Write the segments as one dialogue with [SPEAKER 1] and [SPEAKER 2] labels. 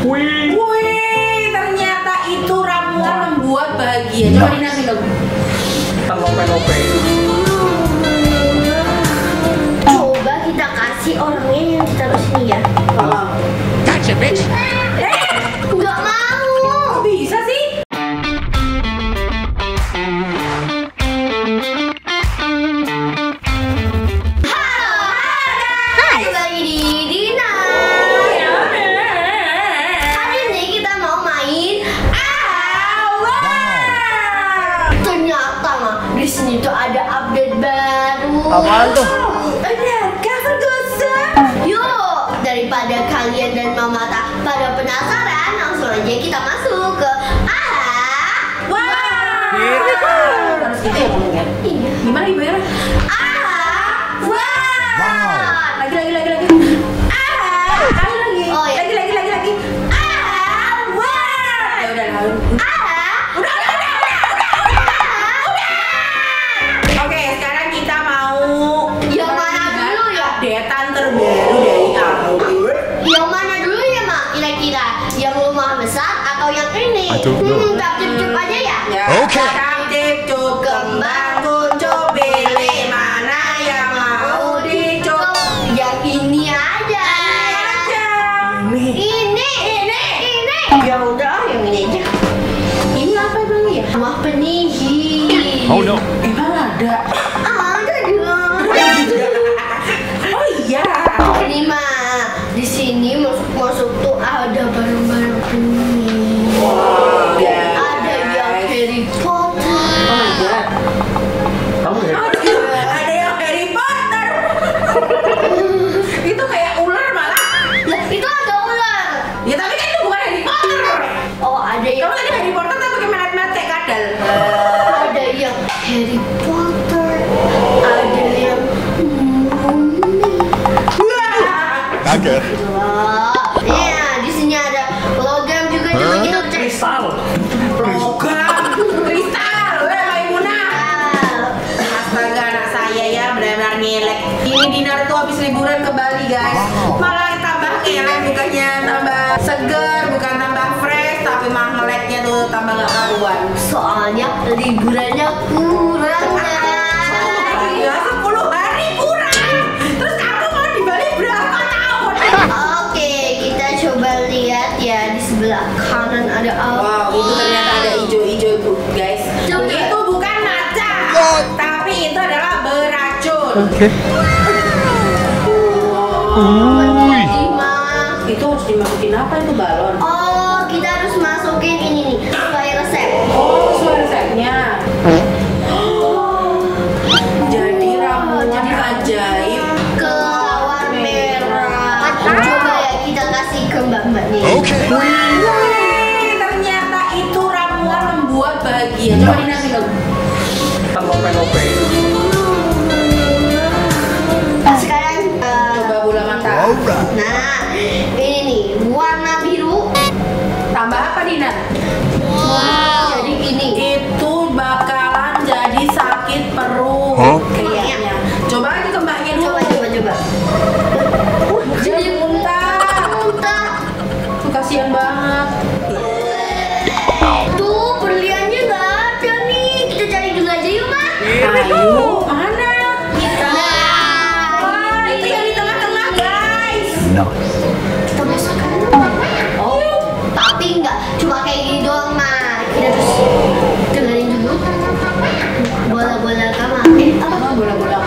[SPEAKER 1] Wih.
[SPEAKER 2] Wih, ternyata itu ramuan membuat bahagia. Coba dinanti dong.
[SPEAKER 1] Terlope-lope.
[SPEAKER 3] Coba kita kasih orangnya yang kita harus ya. Tolong.
[SPEAKER 4] Gotcha, bitch.
[SPEAKER 3] Hey. itu ada update baru.
[SPEAKER 1] Apaan tuh?
[SPEAKER 2] peninggi.
[SPEAKER 3] Oh
[SPEAKER 4] no.
[SPEAKER 2] Emang ada?
[SPEAKER 3] Ah, ada dong.
[SPEAKER 2] oh iya.
[SPEAKER 3] Ini mah Di sini masuk masuk tuh ada barang-barang
[SPEAKER 2] ini.
[SPEAKER 3] Ada yang Harry Potter.
[SPEAKER 2] Oh iya.
[SPEAKER 1] Kamu
[SPEAKER 2] Harry Oke.
[SPEAKER 3] Oh, iya, di sini ada logam juga huh? juga kita gitu, cek.
[SPEAKER 1] Kristal.
[SPEAKER 2] Logam. Kristal. Udah Maimunah. Astaga anak saya ya benar-benar ngelek. Ini Dinar tuh habis liburan ke Bali guys. Malah tambah ngelek ya, bukannya tambah segar bukan tambah fresh tapi malah ngeleknya tuh tambah gak karuan.
[SPEAKER 3] Soalnya liburannya kurang kanan ada apa?
[SPEAKER 2] Wow itu ternyata ada ijo-ijo itu, guys. Itu bukan maca tapi itu adalah beracun.
[SPEAKER 4] Oke. Okay.
[SPEAKER 3] wow.
[SPEAKER 2] itu harus dimasukin apa itu balon?
[SPEAKER 3] Oh kita harus masukin ini nih sesuai resep.
[SPEAKER 2] Oh sesuai
[SPEAKER 1] resep
[SPEAKER 3] Pinoy. Sekarang uh,
[SPEAKER 2] coba bola mata.
[SPEAKER 3] Nah, ini nih warna biru.
[SPEAKER 2] Tambah apa Dina? Wow.
[SPEAKER 3] Jadi gini.
[SPEAKER 2] Itu bakalan jadi sakit perut. Huh? 몰라 몰라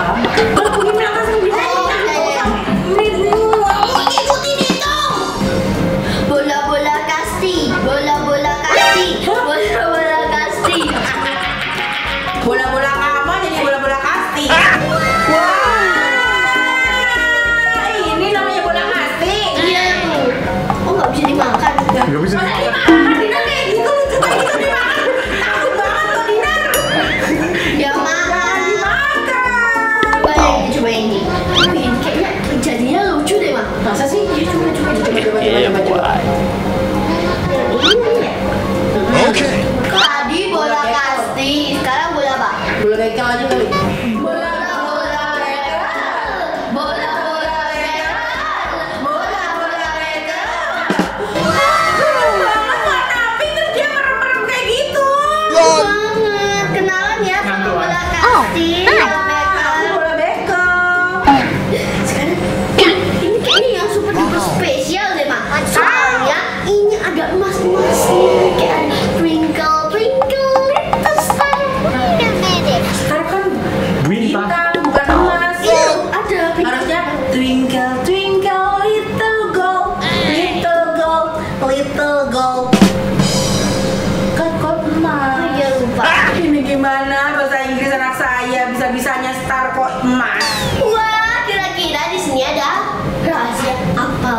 [SPEAKER 2] kok emas?
[SPEAKER 3] Wah, kira-kira di sini ada rahasia apa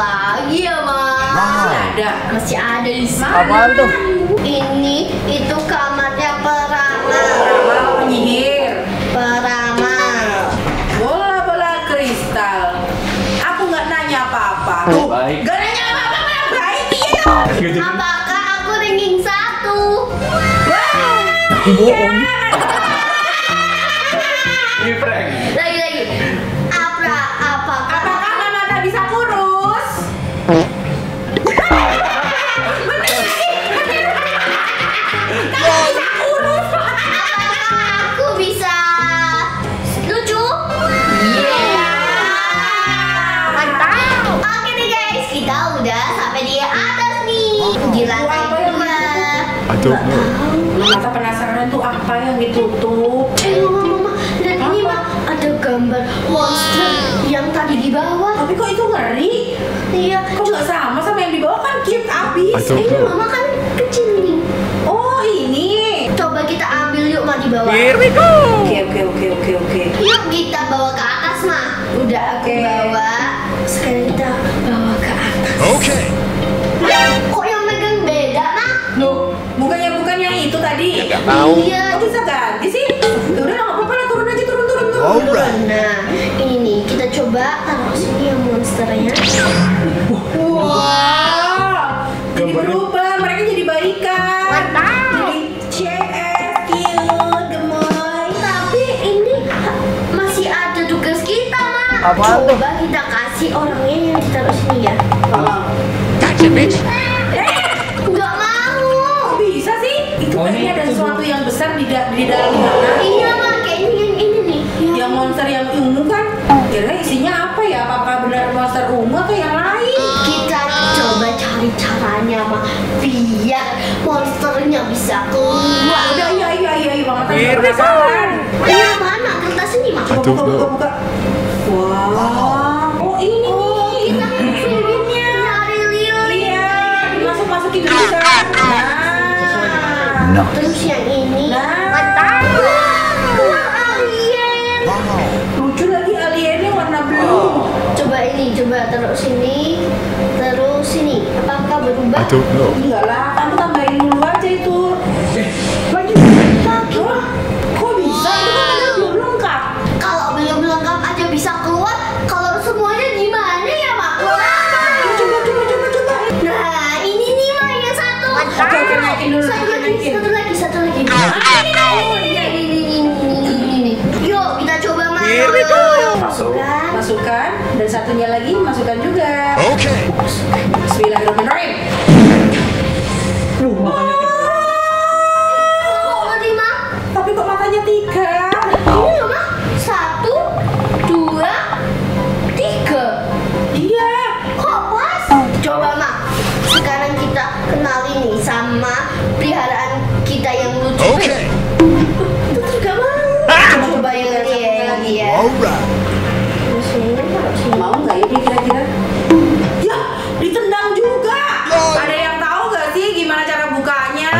[SPEAKER 3] lagi ya, Mas?
[SPEAKER 2] Masih ada.
[SPEAKER 3] Masih ada di sini.
[SPEAKER 1] Apaan tuh?
[SPEAKER 3] Ini itu kamarnya peramal.
[SPEAKER 2] Ramal penyihir.
[SPEAKER 3] Peramal.
[SPEAKER 2] Bola-bola kristal. Aku nggak nanya apa-apa. Tuh,
[SPEAKER 1] Baik.
[SPEAKER 2] Nggak nanya apa-apa baik iya.
[SPEAKER 3] Apakah aku ranking satu?
[SPEAKER 1] Aku bohong.
[SPEAKER 3] Lagi lagi. Apa apakah
[SPEAKER 2] Apakah Mama tak bisa kurus?
[SPEAKER 3] apakah aku bisa lucu?
[SPEAKER 2] Mantap.
[SPEAKER 3] Oke deh guys, kita udah sampai di atas nih di lantai
[SPEAKER 2] Apa yang
[SPEAKER 3] dua.
[SPEAKER 4] Know.
[SPEAKER 2] Mata penasaran tuh apa yang ditutup?
[SPEAKER 3] Gambar monster yang tadi di bawah.
[SPEAKER 2] Tapi kok itu ngeri?
[SPEAKER 3] Iya,
[SPEAKER 2] Kok nggak sama sama yang di bawah kan cute abis?
[SPEAKER 4] Don't
[SPEAKER 3] ini mama kan kecil nih.
[SPEAKER 2] Oh ini.
[SPEAKER 3] Coba kita ambil yuk mah di bawah.
[SPEAKER 2] we go. Oke oke oke oke oke.
[SPEAKER 3] Yuk kita bawa ke atas mah. Udah aku
[SPEAKER 2] Oke.
[SPEAKER 3] bawa. Sekarang kita bawa ke atas.
[SPEAKER 4] Okay.
[SPEAKER 3] Kok yang megang beda mah?
[SPEAKER 2] Loh, bukannya bukan yang itu tadi?
[SPEAKER 3] Iya.
[SPEAKER 2] Kok bisa ganti sih?
[SPEAKER 4] Alright.
[SPEAKER 3] Nah, ini nih kita coba taruh sini yang monsternya.
[SPEAKER 2] Wah, jadi berubah, mereka jadi baikan.
[SPEAKER 3] Mantap.
[SPEAKER 2] Jadi CS, cute, gemoy.
[SPEAKER 3] Tapi ini masih ada tugas kita.
[SPEAKER 1] Apaan tuh?
[SPEAKER 3] Coba kita kasih orangnya yang ditaruh sini ya.
[SPEAKER 4] Gotcha, bitch.
[SPEAKER 3] Nggak mau.
[SPEAKER 2] Bisa sih? Itu
[SPEAKER 1] Oh,
[SPEAKER 2] kayaknya ada sesuatu yang besar di, da- di dalam monster ungu atau yang lain?
[SPEAKER 3] Kita coba cari caranya mah biar monsternya bisa keluar.
[SPEAKER 2] Udah, iya, iya, iya, iya, mama tadi penasaran.
[SPEAKER 3] Ini mana kertas ini mah?
[SPEAKER 4] I
[SPEAKER 2] Buka, buka, buka, buka. Wow. Oh, ini
[SPEAKER 3] Oh,
[SPEAKER 2] nih.
[SPEAKER 3] kita filmnya nyari lili.
[SPEAKER 2] Iya, dimasuk masukin dulu kan. Nah.
[SPEAKER 3] Terus yang ini.
[SPEAKER 2] Nah.
[SPEAKER 3] Coba taruh sini. Terus sini. Apakah berubah?
[SPEAKER 4] I don't know.
[SPEAKER 2] Enggak lah, kamu tambahin juga.
[SPEAKER 4] Okay.
[SPEAKER 2] Bismillahirrahmanirrahim.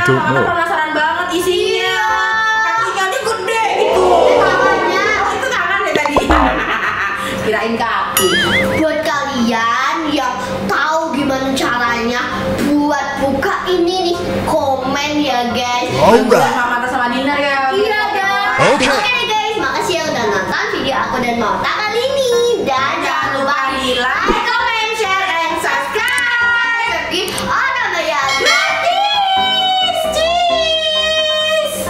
[SPEAKER 2] Bukanya?
[SPEAKER 4] I don't
[SPEAKER 2] Mama
[SPEAKER 4] know.
[SPEAKER 2] penasaran banget isinya. Kakinya aja gede gitu.
[SPEAKER 3] Tangannya.
[SPEAKER 2] Oh, itu tangan ya tadi. Kirain kaki.
[SPEAKER 3] Buat kalian yang tahu gimana caranya buat buka ini nih, komen ya guys.
[SPEAKER 4] Alright.
[SPEAKER 2] Mama sama Dinar ya.
[SPEAKER 3] Iya guys.
[SPEAKER 4] Oke.
[SPEAKER 3] Oke guys, makasih ya udah nonton video aku dan Mota.